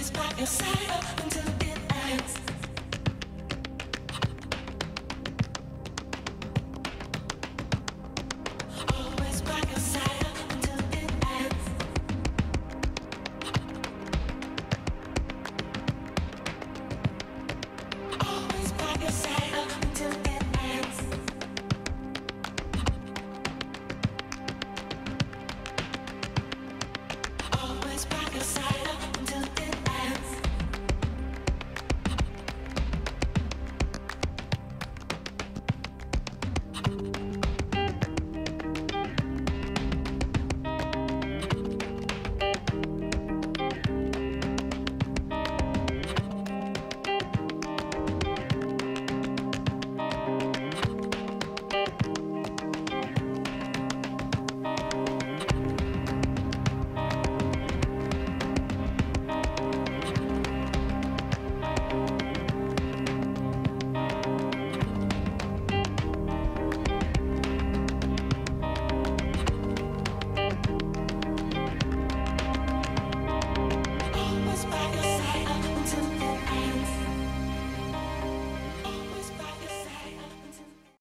always by your side up until it ends.